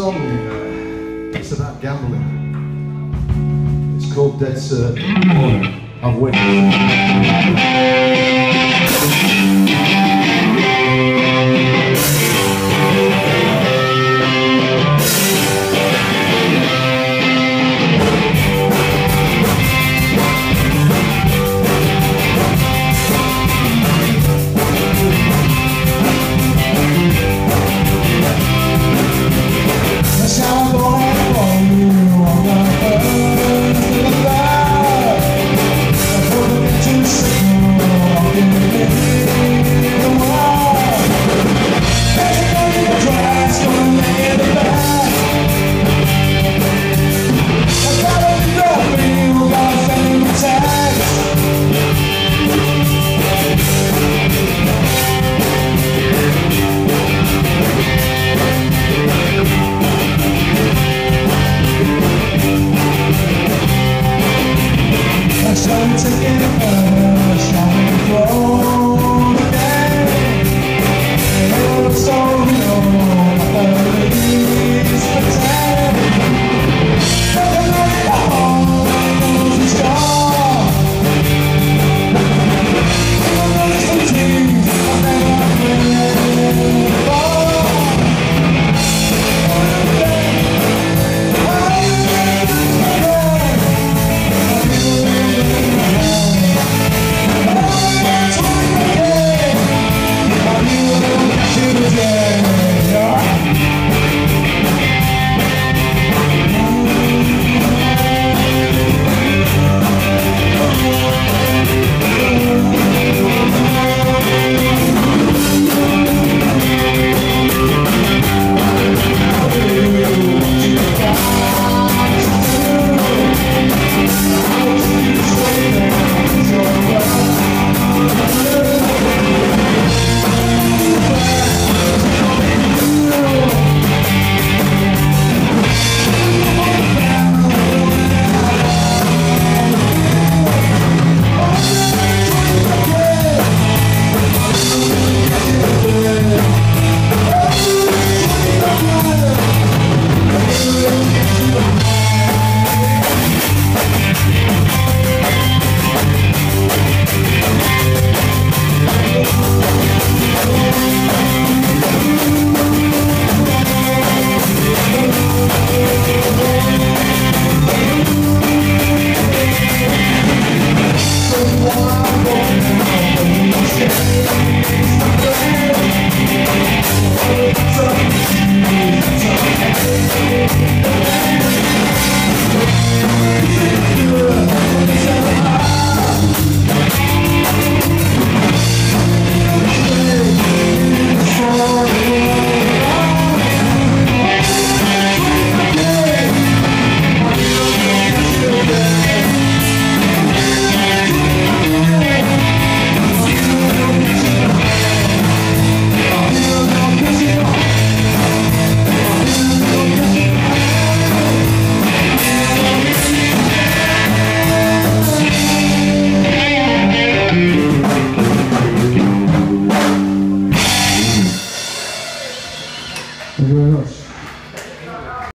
song, uh, it's about gambling. It's called Dead Sir. I've witnessed.